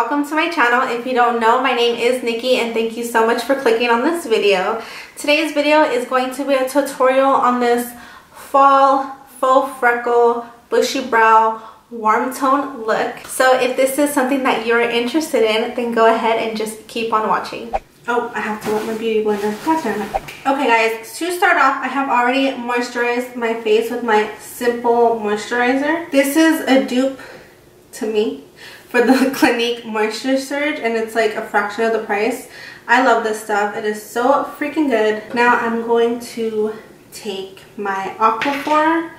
Welcome to my channel. If you don't know, my name is Nikki and thank you so much for clicking on this video. Today's video is going to be a tutorial on this fall faux freckle bushy brow warm tone look. So if this is something that you're interested in, then go ahead and just keep on watching. Oh, I have to let my beauty blender. Okay guys, to start off, I have already moisturized my face with my Simple Moisturizer. This is a dupe to me for the Clinique Moisture Surge and it's like a fraction of the price. I love this stuff. It is so freaking good. Now I'm going to take my Aquaphor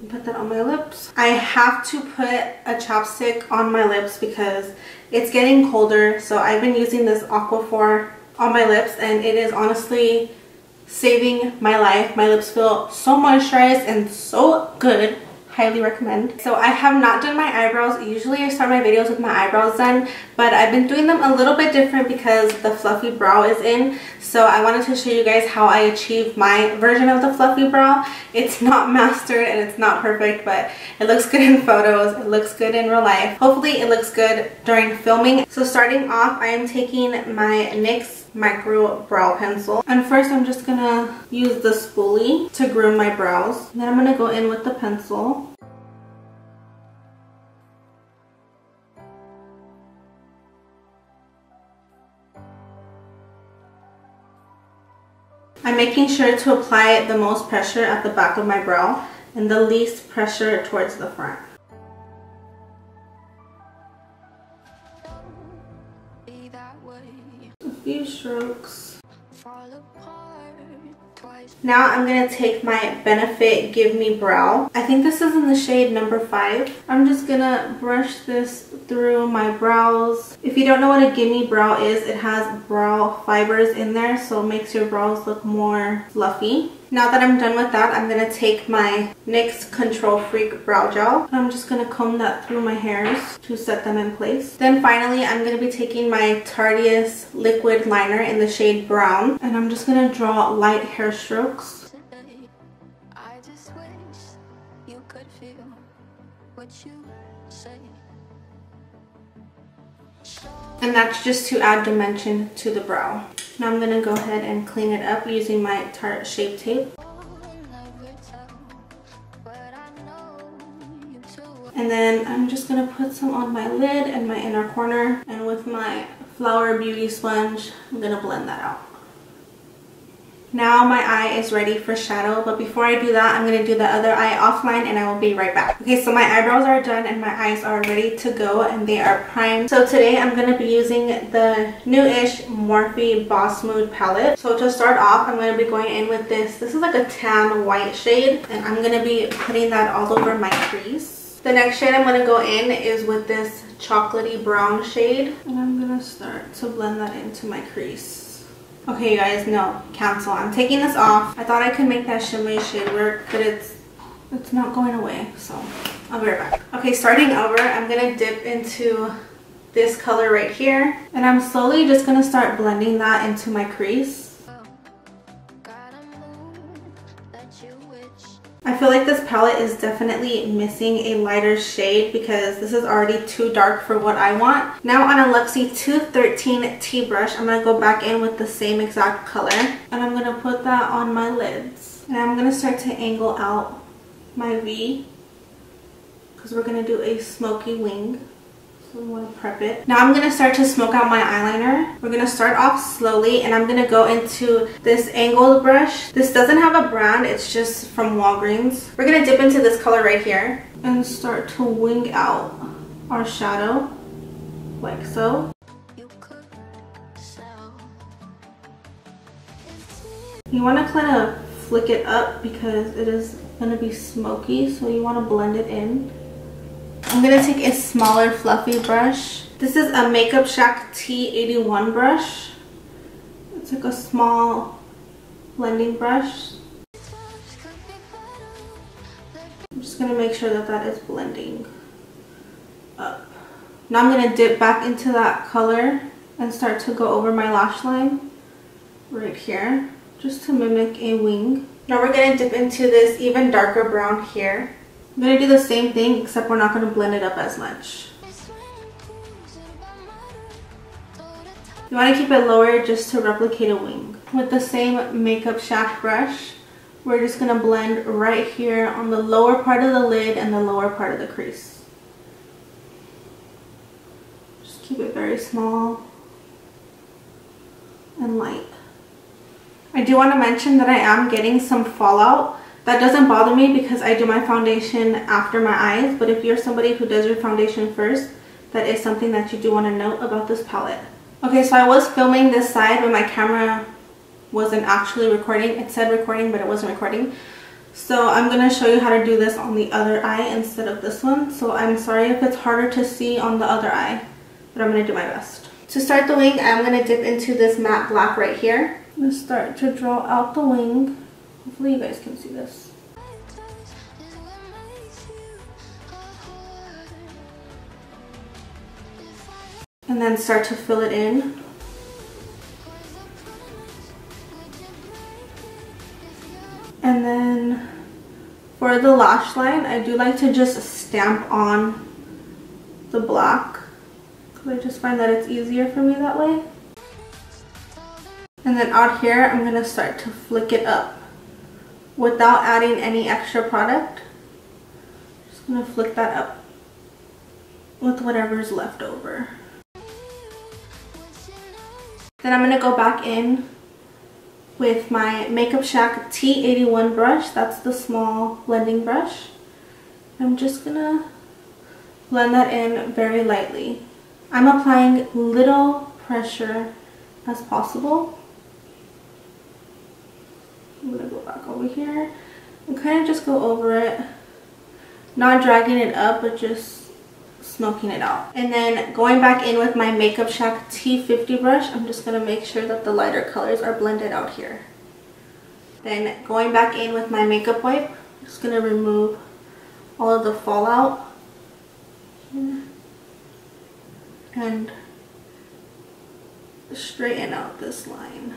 and put that on my lips. I have to put a chapstick on my lips because it's getting colder. So I've been using this Aquaphor on my lips and it is honestly saving my life. My lips feel so moisturized and so good highly recommend. So I have not done my eyebrows. Usually I start my videos with my eyebrows done, but I've been doing them a little bit different because the fluffy brow is in. So I wanted to show you guys how I achieve my version of the fluffy brow. It's not mastered and it's not perfect, but it looks good in photos. It looks good in real life. Hopefully it looks good during filming. So starting off, I am taking my NYX micro brow pencil. And first I'm just gonna use the spoolie to groom my brows. Then I'm gonna go in with the pencil. I'm making sure to apply the most pressure at the back of my brow and the least pressure towards the front. Strokes. Now I'm going to take my Benefit Give Me Brow. I think this is in the shade number 5. I'm just going to brush this through my brows. If you don't know what a Give Me Brow is, it has brow fibers in there so it makes your brows look more fluffy. Now that I'm done with that, I'm going to take my NYX Control Freak Brow Gel. And I'm just going to comb that through my hairs to set them in place. Then finally, I'm going to be taking my Tarteist Liquid Liner in the shade Brown. And I'm just going to draw light hair strokes. And that's just to add dimension to the brow. Now I'm going to go ahead and clean it up using my Tarte Shape Tape. And then I'm just going to put some on my lid and my inner corner. And with my Flower Beauty sponge, I'm going to blend that out. Now my eye is ready for shadow, but before I do that, I'm going to do the other eye offline and I will be right back. Okay, so my eyebrows are done and my eyes are ready to go and they are primed. So today I'm going to be using the new-ish Morphe Boss Mood palette. So to start off, I'm going to be going in with this. This is like a tan white shade and I'm going to be putting that all over my crease. The next shade I'm going to go in is with this chocolatey brown shade. And I'm going to start to blend that into my crease. Okay, you guys, no, cancel. I'm taking this off. I thought I could make that shimmery shade work, but it's it's not going away, so I'll be right back. Okay, starting over, I'm gonna dip into this color right here, and I'm slowly just gonna start blending that into my crease. I feel like this palette is definitely missing a lighter shade because this is already too dark for what I want. Now on a Luxie 213 T brush, I'm going to go back in with the same exact color and I'm going to put that on my lids. And I'm going to start to angle out my V because we're going to do a smoky wing. So want to prep it. Now I'm to start to smoke out my eyeliner. We're to start off slowly and I'm to go into this angled brush. This doesn't have a brand. It's just from Walgreens. We're to dip into this color right here and start to wing out our shadow like so. You want to kind of flick it up because it is going to be smoky so you want to blend it in. I'm going to take a smaller fluffy brush. This is a Makeup Shack T81 brush. It's like a small blending brush. I'm just going to make sure that that is blending up. Now I'm going to dip back into that color and start to go over my lash line right here just to mimic a wing. Now we're going to dip into this even darker brown here. I'm going to do the same thing except we're not going to blend it up as much. You want to keep it lower just to replicate a wing. With the same Makeup Shack brush, we're just going to blend right here on the lower part of the lid and the lower part of the crease. Just keep it very small and light. I do want to mention that I am getting some fallout. That doesn't bother me because I do my foundation after my eyes, but if you're somebody who does your foundation first, that is something that you do want to note about this palette. Okay, so I was filming this side, but my camera wasn't actually recording. It said recording, but it wasn't recording. So I'm going to show you how to do this on the other eye instead of this one. So I'm sorry if it's harder to see on the other eye, but I'm going to do my best. To start the wing, I'm going to dip into this matte black right here. I'm going to start to draw out the wing. Hopefully you guys can see this. And then start to fill it in. And then for the lash line, I do like to just stamp on the black. Because I just find that it's easier for me that way. And then out here, I'm going to start to flick it up without adding any extra product. Just to flick that up with whatever's left over. Then I'm to go back in with my Makeup Shack T81 brush. That's the small blending brush. I'm just to blend that in very lightly. I'm applying little pressure as possible. I'm going to go back over here and kind of just go over it. Not dragging it up, but just smoking it out. And then going back in with my Makeup Shack T50 brush, I'm just going to make sure that the lighter colors are blended out here. Then going back in with my makeup wipe, I'm just going to remove all of the fallout. And straighten out this line.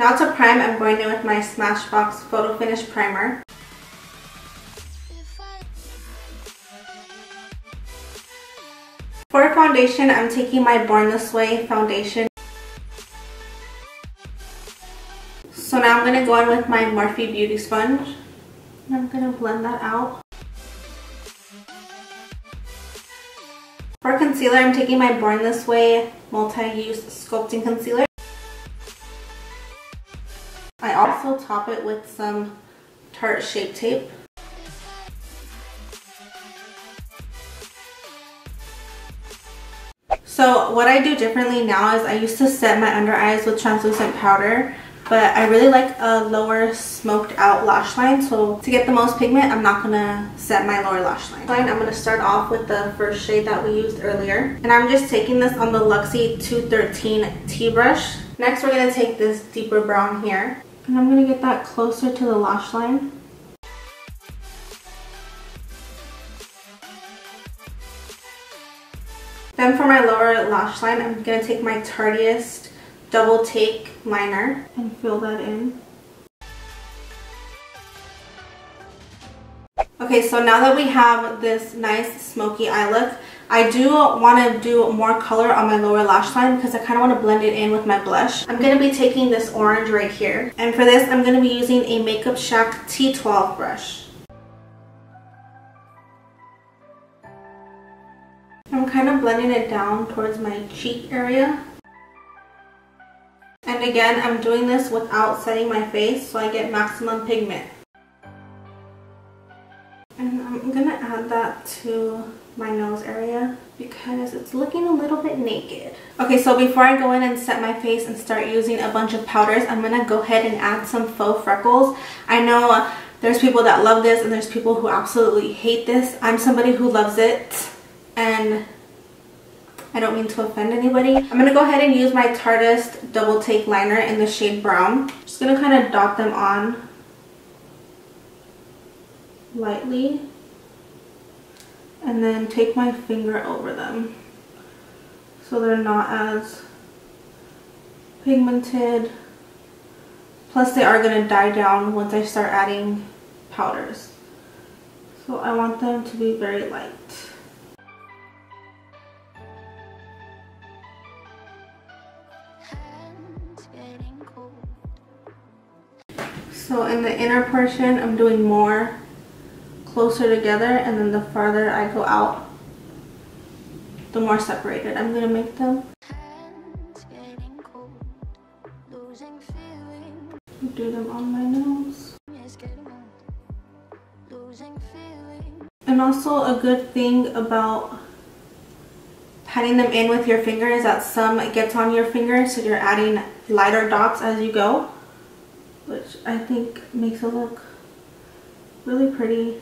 Now to prime, I'm going in with my Smashbox Photo Finish Primer. For foundation, I'm taking my Born This Way foundation. So now I'm going to go in with my Morphe Beauty Sponge. And I'm going to blend that out. For concealer, I'm taking my Born This Way Multi-Use Sculpting Concealer. Top it with some Tarte Shape Tape. So what I do differently now is I used to set my under eyes with translucent powder but I really like a lower smoked out lash line so to get the most pigment I'm not gonna set my lower lash line. I'm gonna start off with the first shade that we used earlier and I'm just taking this on the Luxie 213 T brush. Next we're gonna take this deeper brown here and I'm gonna get that closer to the lash line. Then for my lower lash line, I'm going to take my Tarteist Double Take Liner and fill that in. Okay, so now that we have this nice smoky eye look, I do want to do more color on my lower lash line because I kind of want to blend it in with my blush. I'm going to be taking this orange right here. And for this, I'm going to be using a Makeup Shack T12 brush. I'm kind of blending it down towards my cheek area. And again, I'm doing this without setting my face so I get maximum pigment. I'm gonna add that to my nose area because it's looking a little bit naked. Okay, so before I go in and set my face and start using a bunch of powders, I'm gonna go ahead and add some faux freckles. I know uh, there's people that love this and there's people who absolutely hate this. I'm somebody who loves it and I don't mean to offend anybody. I'm going to go ahead and use my Tarteist Double Take Liner in the shade Brown. Just going to kind of dot them on lightly and then take my finger over them. So they're not as pigmented. Plus they are going to die down once I start adding powders. So I want them to be very light. So in the inner portion I'm doing more closer together and then the farther I go out, the more separated I'm going to make them. Do them on my nose. And also a good thing about patting them in with your finger is that some gets on your finger so you're adding lighter dots as you go which I think makes it look really pretty.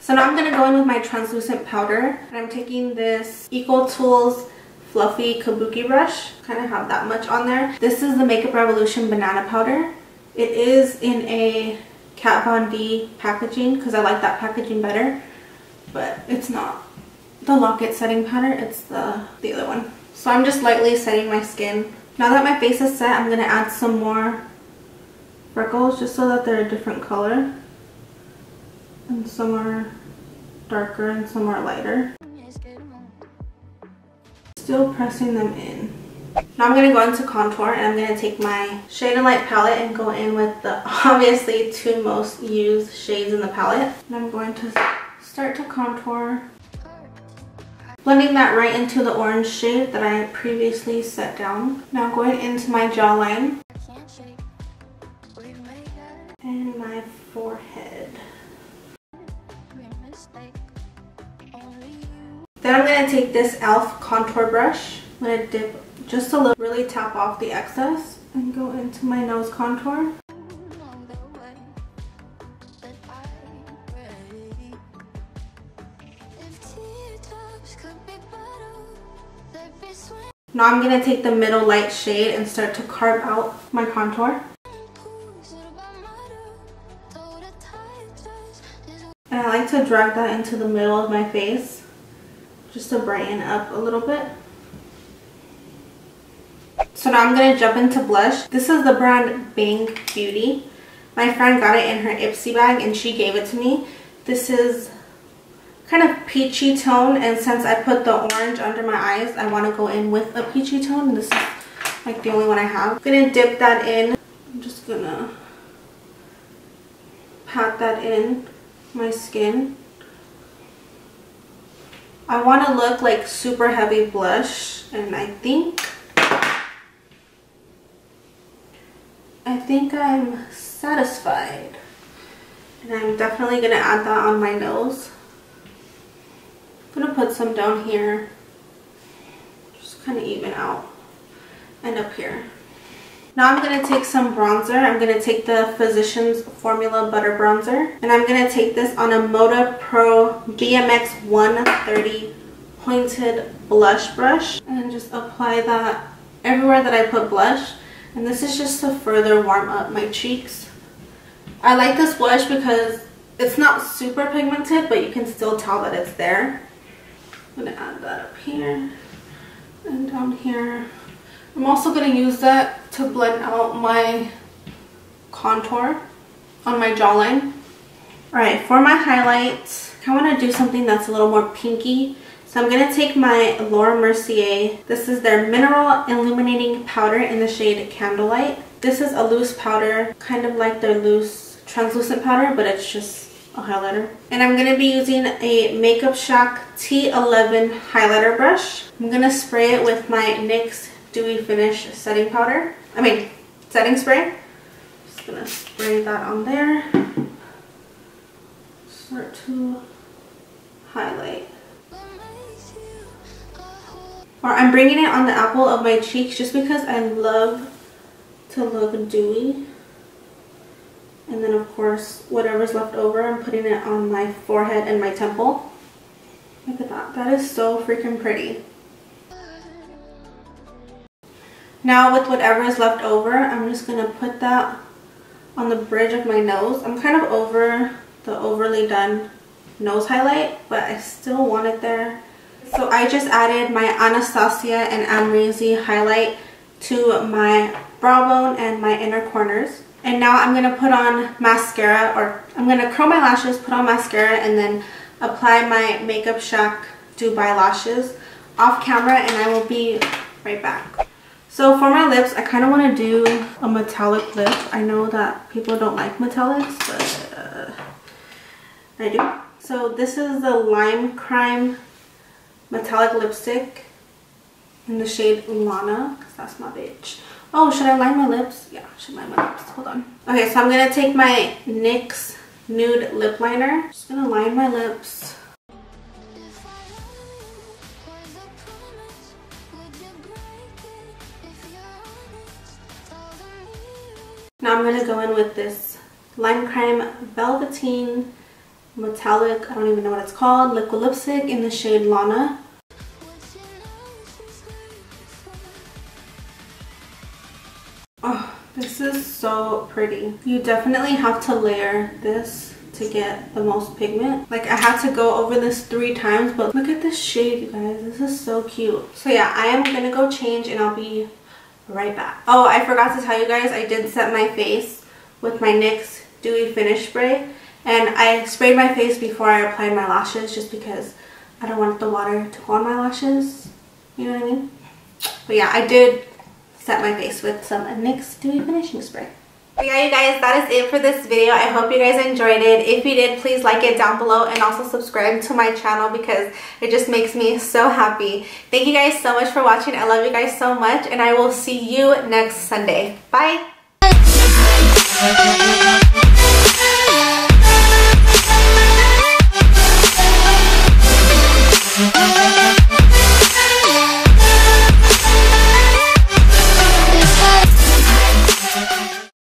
So now I'm going to go in with my translucent powder and I'm taking this Equal EcoTools fluffy kabuki brush. kind of have that much on there. This is the Makeup Revolution banana powder. It is in a Kat Von D packaging because I like that packaging better but it's not the Lock-It setting powder, it's the, the other one. So I'm just lightly setting my skin. Now that my face is set, I'm going to add some more freckles just so that they're a different color. And some are darker and some are lighter. Still pressing them in. Now I'm going to go into contour and I'm going to take my Shade and Light palette and go in with the obviously two most used shades in the palette. And I'm going to start to contour. Blending that right into the orange shade that I previously set down. Now going into my jawline. And my forehead. Then I'm going to take this e.l.f. contour brush. I'm going to dip just a little, really tap off the excess and go into my nose contour. Now I'm going to take the middle light shade and start to carve out my contour. And I like to drag that into the middle of my face just to brighten up a little bit. So now I'm going to jump into blush. This is the brand Bang Beauty. My friend got it in her Ipsy bag and she gave it to me. This is kind of peachy tone and since I put the orange under my eyes I want to go in with a peachy tone this is like the only one I have. I'm going to dip that in. I'm just going to pat that in my skin. I want to look like super heavy blush and I think I think I'm satisfied. And I'm definitely going to add that on my nose. I'm going to put some down here. Just kind of even out. And up here. Now I'm going to take some bronzer. I'm going to take the Physicians Formula Butter Bronzer. And I'm going to take this on a Moda Pro BMX 130 pointed blush brush. And just apply that everywhere that I put blush. And this is just to further warm up my cheeks. I like this blush because it's not super pigmented, but you can still tell that it's there. I'm going to add that up here and down here. I'm also going to use that to blend out my contour on my jawline. Alright, for my highlights, I want to do something that's a little more pinky. So I'm going to take my Laura Mercier. This is their Mineral Illuminating Powder in the shade Candlelight. This is a loose powder, kind of like their loose translucent powder, but it's just a highlighter. And I'm going to be using a Makeup Shack T11 highlighter brush. I'm going to spray it with my NYX Dewy Finish setting powder. I mean, setting spray. Just to spray that on there. Start to highlight. Or I'm bringing it on the apple of my cheeks just because I love to look dewy. And then of course, whatever's left over, I'm putting it on my forehead and my temple. Look at that. That is so freaking pretty. Now with whatever is left over, I'm just going to put that on the bridge of my nose. I'm kind of over the overly done nose highlight, but I still want it there. So I just added my Anastasia and Amrezy highlight to my brow bone and my inner corners. And now I'm going to put on mascara, or I'm going to curl my lashes, put on mascara, and then apply my Makeup Shack Dubai lashes off camera, and I will be right back. So for my lips, I kind of want to do a metallic lip. I know that people don't like metallics, but uh, I do. So this is the Lime Crime Metallic Lipstick in the shade Lana, because that's my bitch. Oh, should I line my lips? Yeah, I should line my lips. Hold on. Okay, so I'm going to take my NYX Nude Lip Liner. Just going to line my lips. Now I'm going to go in with this Lime Crime Velveteen Metallic, I don't even know what it's called, liquid lipstick in the shade Lana. Oh, this is so pretty. You definitely have to layer this to get the most pigment. Like I had to go over this three times, but look at this shade, you guys. This is so cute. So yeah, I am gonna go change and I'll be right back. Oh, I forgot to tell you guys, I did set my face with my NYX Dewy Finish Spray. And I sprayed my face before I applied my lashes just because I don't want the water to go on my lashes. You know what I mean? But yeah, I did set my face with some NYX Dewy Finishing Spray. Yeah, you guys, that is it for this video. I hope you guys enjoyed it. If you did, please like it down below and also subscribe to my channel because it just makes me so happy. Thank you guys so much for watching. I love you guys so much and I will see you next Sunday. Bye!